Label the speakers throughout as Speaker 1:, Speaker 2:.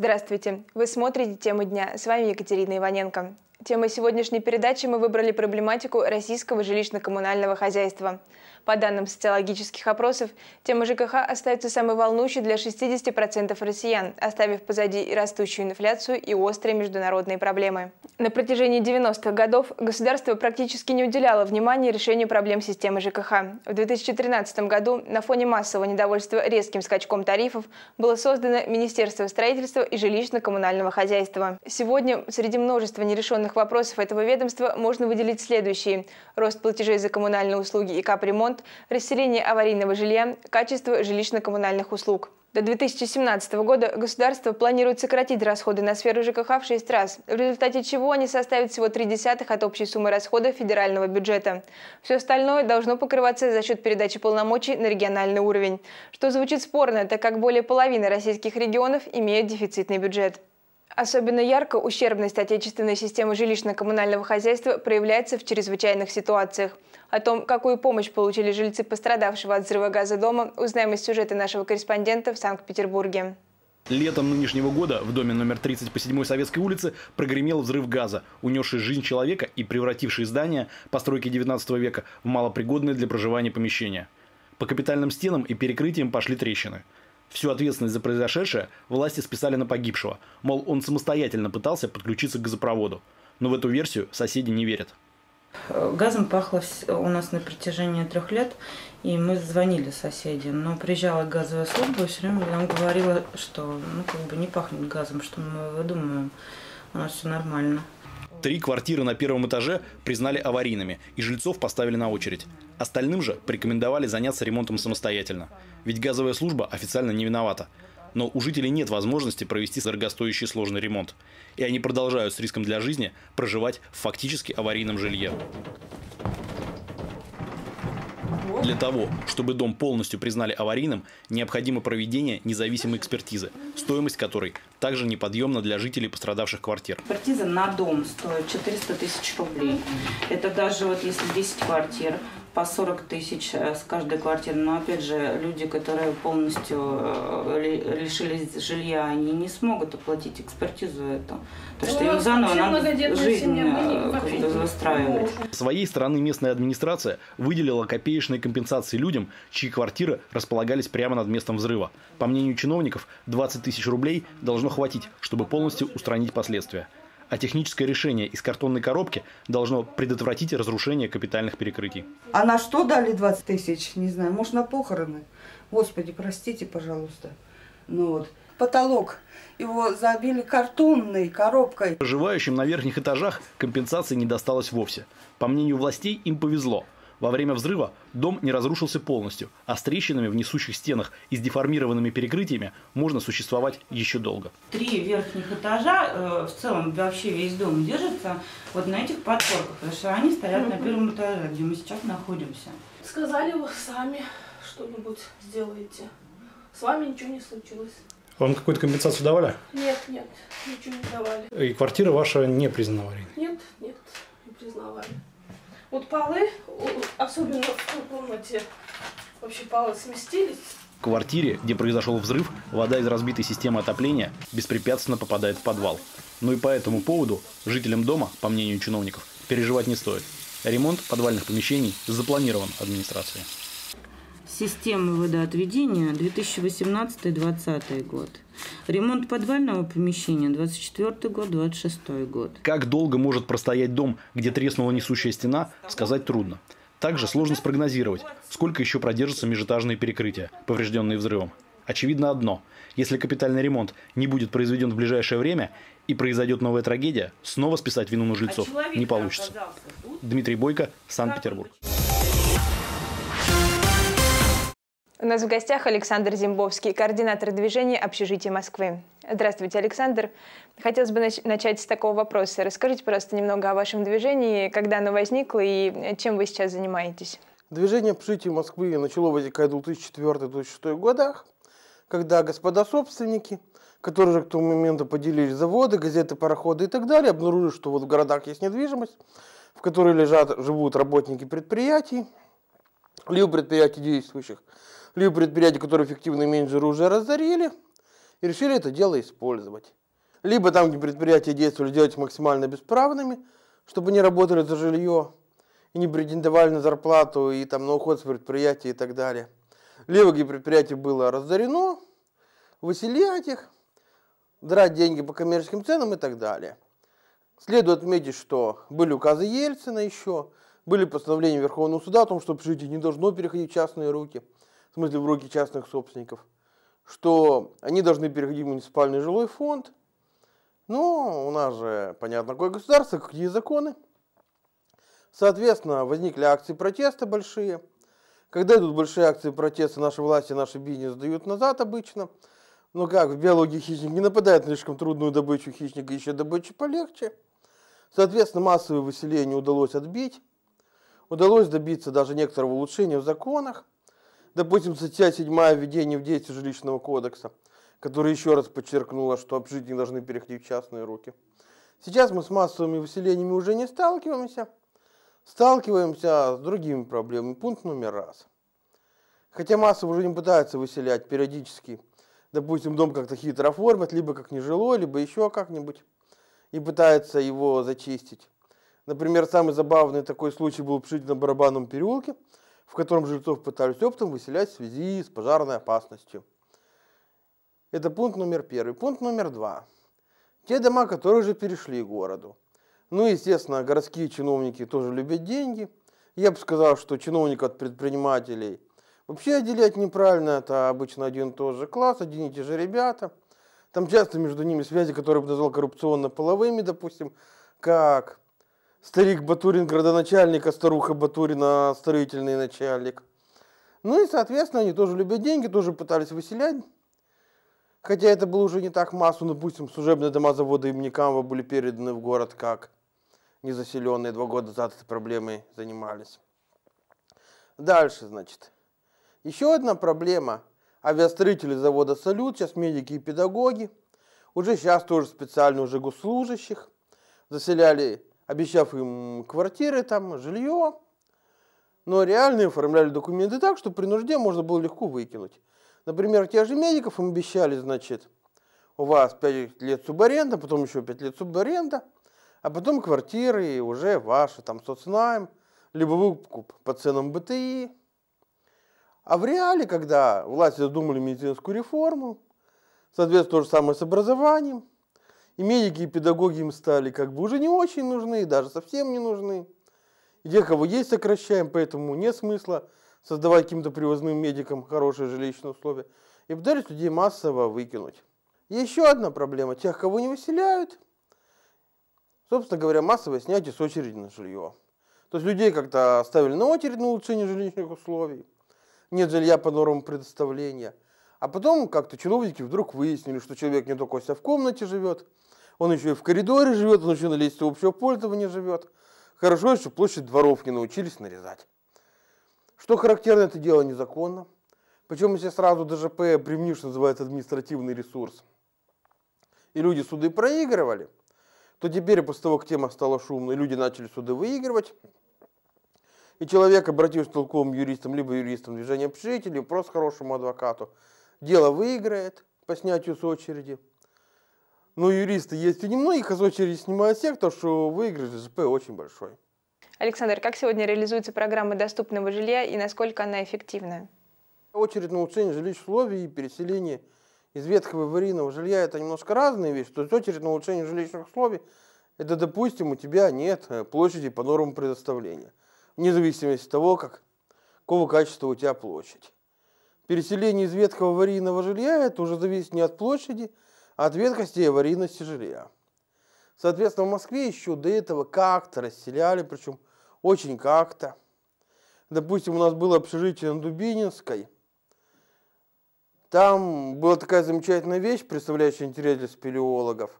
Speaker 1: Здравствуйте! Вы смотрите «Тему дня». С вами Екатерина Иваненко. Темой сегодняшней передачи мы выбрали проблематику российского жилищно-коммунального хозяйства. По данным социологических опросов, тема ЖКХ остается самой волнующей для 60% россиян, оставив позади и растущую инфляцию, и острые международные проблемы. На протяжении 90-х годов государство практически не уделяло внимания решению проблем системы ЖКХ. В 2013 году на фоне массового недовольства резким скачком тарифов было создано Министерство строительства и жилищно-коммунального хозяйства. Сегодня среди множества нерешенных вопросов этого ведомства можно выделить следующие. Рост платежей за коммунальные услуги и капремонт, ремонт, расселение аварийного жилья, качество жилищно-коммунальных услуг. До 2017 года государство планирует сократить расходы на сферу ЖКХ в 6 раз, в результате чего они составят всего 0,3 от общей суммы расходов федерального бюджета. Все остальное должно покрываться за счет передачи полномочий на региональный уровень, что звучит спорно, так как более половины российских регионов имеют дефицитный бюджет. Особенно ярко ущербность отечественной системы жилищно-коммунального хозяйства проявляется в чрезвычайных ситуациях. О том, какую помощь получили жильцы пострадавшего от взрыва газа дома, узнаем из сюжета нашего корреспондента в Санкт-Петербурге.
Speaker 2: Летом нынешнего года в доме номер 30 по 7 Советской улице прогремел взрыв газа, унесший жизнь человека и превративший здание постройки 19 века в малопригодное для проживания помещение. По капитальным стенам и перекрытиям пошли трещины – Всю ответственность за произошедшее власти списали на погибшего, мол, он самостоятельно пытался подключиться к газопроводу. Но в эту версию соседи не верят.
Speaker 3: Газом пахло у нас на протяжении трех лет, и мы звонили соседям. Но приезжала газовая служба и все время нам говорила, что ну, как бы не пахнет газом, что мы выдумываем, у нас все нормально.
Speaker 2: Три квартиры на первом этаже признали аварийными, и жильцов поставили на очередь. Остальным же порекомендовали заняться ремонтом самостоятельно. Ведь газовая служба официально не виновата. Но у жителей нет возможности провести дорогостоящий сложный ремонт. И они продолжают с риском для жизни проживать в фактически аварийном жилье. Для того, чтобы дом полностью признали аварийным, необходимо проведение независимой экспертизы, стоимость которой также неподъемна для жителей пострадавших квартир.
Speaker 3: Экспертиза на дом стоит 400 тысяч рублей. Это даже вот если 10 квартир, по 40 тысяч э, с каждой квартиры. Но опять же, люди, которые полностью э, лишились жилья, они не смогут оплатить экспертизу эту. То что им заново надо жизнь выстраивать.
Speaker 2: С своей стороны местная администрация выделила копеечные компенсации людям, чьи квартиры располагались прямо над местом взрыва. По мнению чиновников, 20 тысяч рублей должно хватить, чтобы полностью устранить последствия а техническое решение из картонной коробки должно предотвратить разрушение капитальных перекрытий.
Speaker 4: А на что дали 20 тысяч? Не знаю, может на похороны? Господи, простите, пожалуйста. Ну вот, потолок. Его забили картонной коробкой.
Speaker 2: Проживающим на верхних этажах компенсации не досталось вовсе. По мнению властей, им повезло – во время взрыва дом не разрушился полностью, а с трещинами в несущих стенах и с деформированными перекрытиями можно существовать еще долго.
Speaker 3: Три верхних этажа, э, в целом вообще весь дом держится вот на этих подпорках, потому что они стоят на первом этаже, где мы сейчас находимся.
Speaker 5: Сказали вы сами что-нибудь сделаете. С вами ничего не случилось.
Speaker 6: Вам какую-то компенсацию давали?
Speaker 5: Нет, нет, ничего не давали.
Speaker 6: И квартира ваша не признана аварийной?
Speaker 5: Нет, нет, не признавали. Вот полы, особенно в комнате, вообще полы сместились.
Speaker 2: В квартире, где произошел взрыв, вода из разбитой системы отопления беспрепятственно попадает в подвал. Но и по этому поводу жителям дома, по мнению чиновников, переживать не стоит. Ремонт подвальных помещений запланирован администрацией.
Speaker 3: Система водоотведения 2018-2020 год. Ремонт подвального помещения 24 год, 26 год.
Speaker 2: Как долго может простоять дом, где треснула несущая стена, сказать трудно. Также сложно спрогнозировать, сколько еще продержатся межэтажные перекрытия, поврежденные взрывом. Очевидно одно. Если капитальный ремонт не будет произведен в ближайшее время и произойдет новая трагедия, снова списать вину на жильцов а не получится. Дмитрий Бойко, Санкт-Петербург.
Speaker 1: У нас в гостях Александр Зимбовский, координатор движения «Общежитие Москвы». Здравствуйте, Александр. Хотелось бы начать с такого вопроса. Расскажите, просто немного о вашем движении, когда оно возникло и чем вы сейчас занимаетесь.
Speaker 7: Движение «Общежитие Москвы» начало возникать в 2004-2006 годах, когда господа собственники, которые же к тому моменту поделили заводы, газеты, пароходы и так далее, обнаружили, что вот в городах есть недвижимость, в которой лежат, живут работники предприятий, либо предприятий действующих, либо предприятия, которые эффективные менеджеры уже разорили, и решили это дело использовать. Либо там, где предприятия действовали, делать максимально бесправными, чтобы не работали за жилье и не претендовали на зарплату и там на уход с предприятия и так далее. Либо где предприятие было разорено, выселять их, драть деньги по коммерческим ценам и так далее. Следует отметить, что были указы Ельцина еще, были постановления Верховного суда о том, что общежитие не должно переходить в частные руки, в смысле в руки частных собственников, что они должны переходить в муниципальный жилой фонд. Но у нас же, понятно, какое государство, какие законы. Соответственно, возникли акции протеста большие. Когда идут большие акции протеста, наши власти, наши бизнес дают назад обычно. Но как в биологии хищник не нападает на слишком трудную добычу, хищника еще добычу полегче. Соответственно, массовое выселение удалось отбить. Удалось добиться даже некоторого улучшения в законах. Допустим, статья 7 введение в действие жилищного кодекса, которая еще раз подчеркнула, что общежития должны переходить в частные руки. Сейчас мы с массовыми выселениями уже не сталкиваемся. Сталкиваемся с другими проблемами. Пункт номер раз. Хотя массово уже не пытаются выселять периодически. Допустим, дом как-то хитро оформят, либо как нежилой, либо еще как-нибудь и пытается его зачистить. Например, самый забавный такой случай был в на Барабанном переулке, в котором жильцов пытались оптом выселять в связи с пожарной опасностью. Это пункт номер первый. Пункт номер два. Те дома, которые уже перешли к городу. Ну, естественно, городские чиновники тоже любят деньги. Я бы сказал, что чиновников от предпринимателей вообще отделять неправильно. Это обычно один и тот же класс, одни и те же ребята – там часто между ними связи, которые бы назвал коррупционно-половыми, допустим, как старик Батурин градоначальник, а старуха Батурина строительный начальник. Ну и, соответственно, они тоже любят деньги, тоже пытались выселять. Хотя это было уже не так массу, допустим, служебные дома завода имени Камова были переданы в город как незаселенные. Два года назад этой проблемой занимались. Дальше, значит. Еще одна проблема авиастроители завода «Салют», сейчас медики и педагоги, уже сейчас тоже специально уже госслужащих, заселяли, обещав им квартиры там, жилье, но реально оформляли документы так, что при нужде можно было легко выкинуть. Например, тех же медиков им обещали, значит, у вас 5 лет субаренда, потом еще 5 лет субаренда, а потом квартиры уже ваши, там, соцнайм, либо выкуп по ценам БТИ, а в реале, когда власти задумали медицинскую реформу, соответственно, то же самое с образованием, и медики, и педагоги им стали как бы уже не очень нужны, даже совсем не нужны. И тех, кого есть, сокращаем, поэтому нет смысла создавать каким-то привозным медикам хорошие жилищные условия. И пытались людей массово выкинуть. еще одна проблема. Тех, кого не выселяют, собственно говоря, массовое снятие с очереди на жилье. То есть людей как-то оставили на очередь на улучшение жилищных условий нет жилья по нормам предоставления. А потом как-то чиновники вдруг выяснили, что человек не только у себя в комнате живет, он еще и в коридоре живет, он еще на лестнице общего пользования живет. Хорошо, что площадь дворов не научились нарезать. Что характерно, это дело незаконно. Причем, если сразу ДЖП применишь, называется административный ресурс, и люди суды проигрывали, то теперь, после того, как тема стала шумной, люди начали суды выигрывать, и человек, обратившись к толковым юристам, либо юристам движения общежития, либо просто хорошему адвокату, дело выиграет по снятию с очереди. Но юристы есть и немногих, а с очереди снимают всех, то что выигрыш ЖП очень большой.
Speaker 1: Александр, как сегодня реализуется программа доступного жилья и насколько она эффективна?
Speaker 7: Очередь на улучшение жилищных условий и переселение из ветхого аварийного жилья – это немножко разные вещи. То есть очередь на улучшение жилищных условий – это, допустим, у тебя нет э, площади по нормам предоставления вне зависимости от того, как, какого качества у тебя площадь. Переселение из ветхого аварийного жилья это уже зависит не от площади, а от ветхости и аварийности жилья. Соответственно, в Москве еще до этого как-то расселяли, причем очень как-то. Допустим, у нас было общежитие на Дубининской. Там была такая замечательная вещь, представляющая интерес для спелеологов.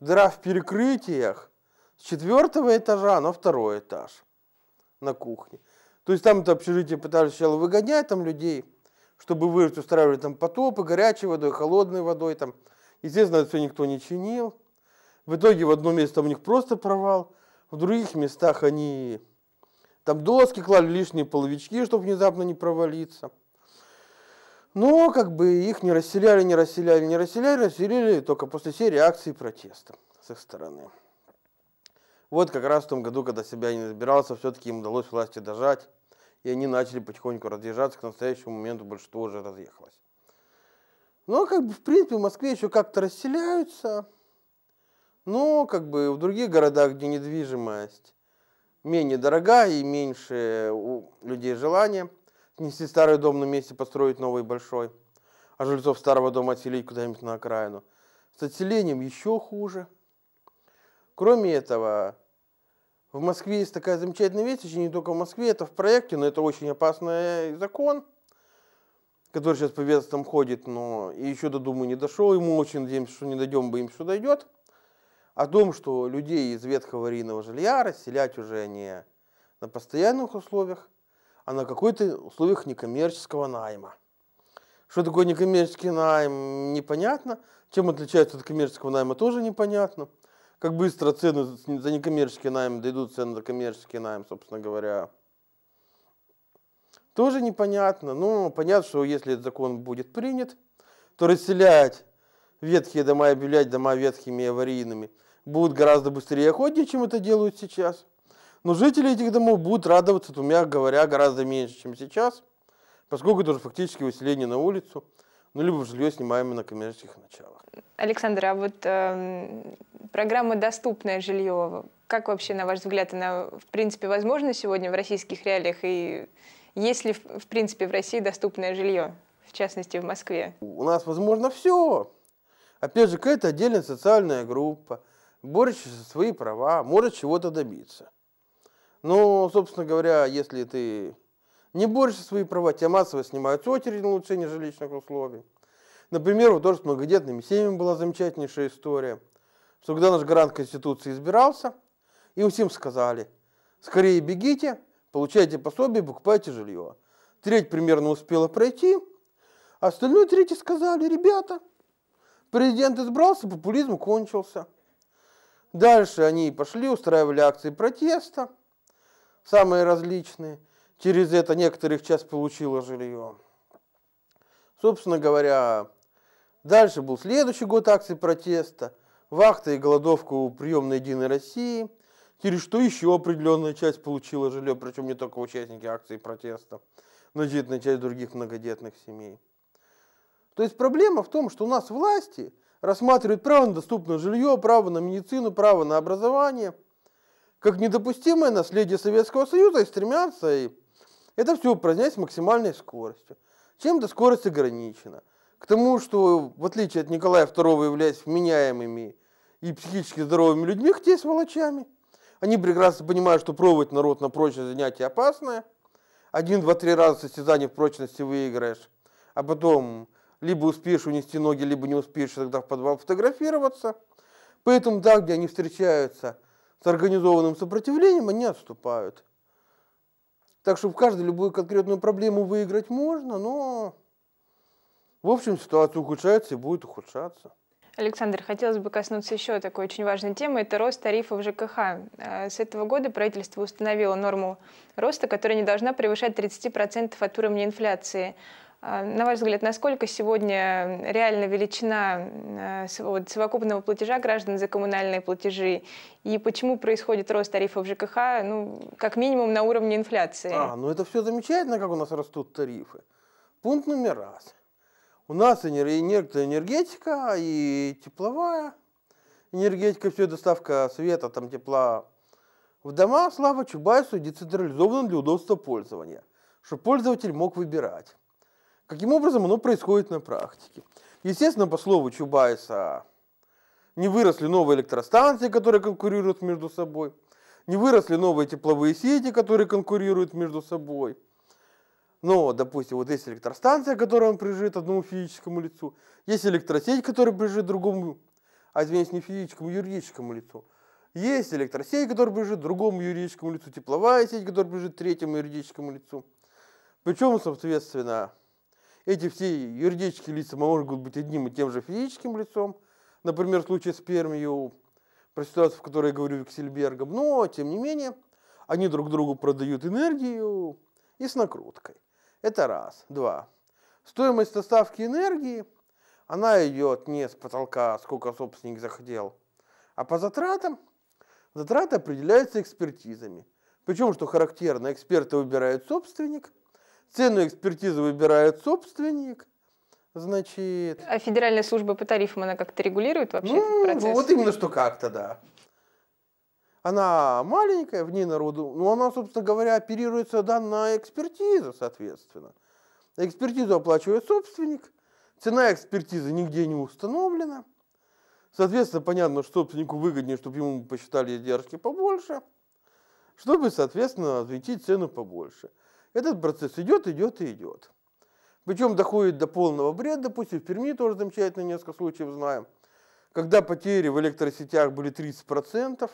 Speaker 7: Дыра в перекрытиях с четвертого этажа на второй этаж на кухне. То есть там это общежитие пытались сначала выгонять там людей, чтобы выжить, устраивали там потопы горячей водой, холодной водой. Там. Естественно, это все никто не чинил. В итоге в одном месте там у них просто провал, в других местах они там доски клали, лишние половички, чтобы внезапно не провалиться. Но как бы их не расселяли, не расселяли, не расселяли, расселили только после серии акций протеста с их стороны. Вот как раз в том году, когда себя не забирался, все-таки им удалось власти дожать, и они начали потихоньку разъезжаться, к настоящему моменту большинство уже разъехалось. Но как бы в принципе в Москве еще как-то расселяются, но как бы в других городах, где недвижимость менее дорогая и меньше у людей желания снести старый дом на месте, построить новый большой, а жильцов старого дома отселить куда-нибудь на окраину. С отселением еще хуже. Кроме этого, в Москве есть такая замечательная вещь, еще не только в Москве, это в проекте, но это очень опасный закон, который сейчас по ведомствам ходит, но и еще до Думы не дошел, и мы очень надеемся, что не дойдем, боимся, что дойдет, о том, что людей из ветхого жилья расселять уже не на постоянных условиях, а на какой-то условиях некоммерческого найма. Что такое некоммерческий найм, непонятно. Чем отличается от коммерческого найма, тоже непонятно как быстро цены за некоммерческий найм дойдут цены за коммерческий найм, собственно говоря, тоже непонятно. Но понятно, что если этот закон будет принят, то расселять ветхие дома и объявлять дома ветхими и аварийными будут гораздо быстрее и охотнее, чем это делают сейчас. Но жители этих домов будут радоваться, двумя говоря, гораздо меньше, чем сейчас, поскольку это уже фактически выселение на улицу – ну, либо жилье снимаемое на коммерческих началах.
Speaker 1: Александр, а вот э, программа «Доступное жилье», как вообще, на ваш взгляд, она, в принципе, возможна сегодня в российских реалиях? И есть ли, в принципе, в России доступное жилье, в частности, в Москве?
Speaker 7: У нас возможно все. Опять же, какая-то отдельная социальная группа, борющаяся за свои права, может чего-то добиться. Но, собственно говоря, если ты не борешься свои права, тебя массово снимают с очереди на улучшение жилищных условий. Например, вот тоже с многодетными семьями была замечательнейшая история, что когда наш гарант Конституции избирался, им всем сказали, скорее бегите, получайте пособие, покупайте жилье. Треть примерно успела пройти, а остальные трети сказали, ребята, президент избрался, популизм кончился. Дальше они пошли, устраивали акции протеста, самые различные – через это некоторых час получила жилье. Собственно говоря, дальше был следующий год акции протеста, вахта и голодовка у приемной Единой России, через что еще определенная часть получила жилье, причем не только участники акции протеста, но значительная часть других многодетных семей. То есть проблема в том, что у нас власти рассматривают право на доступное жилье, право на медицину, право на образование как недопустимое наследие Советского Союза и стремятся и это все упразднять с максимальной скоростью. Чем-то скорость ограничена. К тому, что в отличие от Николая II, являясь вменяемыми и психически здоровыми людьми, хотя и сволочами, они прекрасно понимают, что пробовать народ на прочное занятие опасное. Один, два, три раза состязание в прочности выиграешь, а потом либо успеешь унести ноги, либо не успеешь тогда в подвал фотографироваться. Поэтому там, где они встречаются с организованным сопротивлением, они отступают. Так что в каждой любую конкретную проблему выиграть можно, но в общем ситуация ухудшается и будет ухудшаться.
Speaker 1: Александр, хотелось бы коснуться еще такой очень важной темы. Это рост тарифов ЖКХ. Э, с этого года правительство установило норму роста, которая не должна превышать 30% от уровня инфляции. А, на ваш взгляд, насколько сегодня реальна величина э, совокупного платежа граждан за коммунальные платежи и почему происходит рост тарифов ЖКХ, ну, как минимум на уровне инфляции?
Speaker 7: А, ну это все замечательно, как у нас растут тарифы. Пункт номер раз. У нас энергетика, и тепловая энергетика, все доставка света, там тепла в дома, слава Чубайсу, децентрализована для удобства пользования, чтобы пользователь мог выбирать. Каким образом оно происходит на практике? Естественно, по слову Чубайса, не выросли новые электростанции, которые конкурируют между собой, не выросли новые тепловые сети, которые конкурируют между собой. Но, допустим, вот есть электростанция, которая он принадлежит одному физическому лицу, есть электросеть, которая принадлежит другому, а извиняюсь, не физическому, юридическому лицу. Есть электросеть, которая принадлежит другому юридическому лицу, тепловая сеть, которая принадлежит третьему юридическому лицу. Причем, соответственно, эти все юридические лица могут быть одним и тем же физическим лицом. Например, в случае с Пермию, про ситуацию, в которой я говорю Виксельбергом. Но, тем не менее, они друг другу продают энергию и с накруткой. Это раз. Два. Стоимость доставки энергии, она идет не с потолка, сколько собственник захотел, а по затратам. Затраты определяются экспертизами. Причем, что характерно, эксперты выбирает собственник, цену экспертизы выбирает собственник, значит...
Speaker 1: А Федеральная служба по тарифам, она как-то регулирует вообще
Speaker 7: ну,
Speaker 1: этот процесс?
Speaker 7: Вот именно что как-то, да. Она маленькая, в ней народу, но она, собственно говоря, оперируется данная экспертиза, соответственно. Экспертизу оплачивает собственник, цена экспертизы нигде не установлена. Соответственно, понятно, что собственнику выгоднее, чтобы ему посчитали издержки побольше, чтобы, соответственно, взвинтить цену побольше. Этот процесс идет, идет и идет. Причем доходит до полного бреда, допустим, в Перми тоже замечательно несколько случаев знаем, когда потери в электросетях были 30%,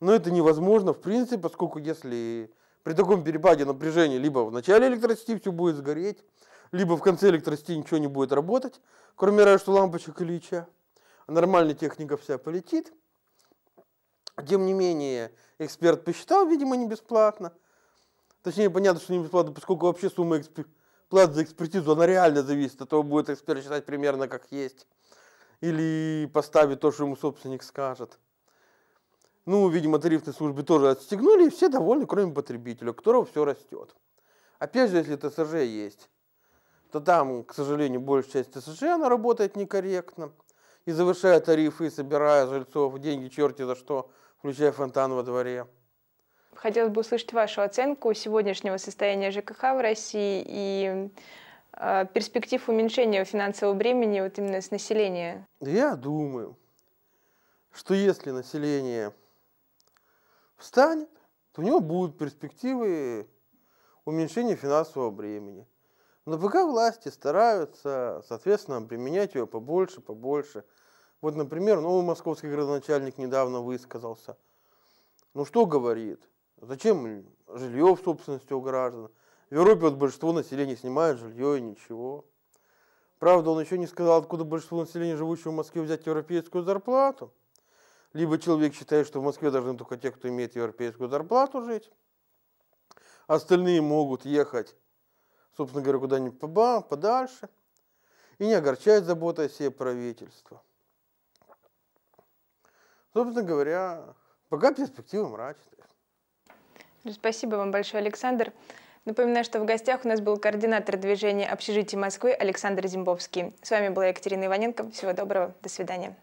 Speaker 7: но это невозможно в принципе, поскольку если при таком перепаде напряжения либо в начале электросети все будет сгореть, либо в конце электросети ничего не будет работать, кроме что лампочек и лича, а нормальная техника вся полетит. Тем не менее, эксперт посчитал, видимо, не бесплатно. Точнее, понятно, что не бесплатно, поскольку вообще сумма эксп... платы за экспертизу, она реально зависит от того, будет эксперт считать примерно как есть. Или поставить то, что ему собственник скажет. Ну, видимо, тарифные службы тоже отстегнули, и все довольны, кроме потребителя, у которого все растет. Опять же, если ТСЖ есть, то там, к сожалению, большая часть ТСЖ, она работает некорректно. И завышая тарифы, и собирая жильцов деньги черти за что, включая фонтан во дворе.
Speaker 1: Хотелось бы услышать вашу оценку сегодняшнего состояния ЖКХ в России и э, перспектив уменьшения финансового бремени вот именно с населения.
Speaker 7: Я думаю, что если население встанет, то у него будут перспективы уменьшения финансового бремени. Но пока власти стараются, соответственно, применять ее побольше, побольше. Вот, например, новый московский градоначальник недавно высказался. Ну что говорит? Зачем жилье в собственности у граждан? В Европе вот большинство населения снимает жилье и ничего. Правда, он еще не сказал, откуда большинство населения, живущего в Москве, взять европейскую зарплату. Либо человек считает, что в Москве должны только те, кто имеет европейскую зарплату жить. Остальные могут ехать, собственно говоря, куда-нибудь подальше. И не огорчать заботой о себе правительства. Собственно говоря, пока перспективы мрачные.
Speaker 1: Спасибо вам большое, Александр. Напоминаю, что в гостях у нас был координатор движения общежития Москвы Александр Зимбовский. С вами была Екатерина Иваненко. Всего доброго. До свидания.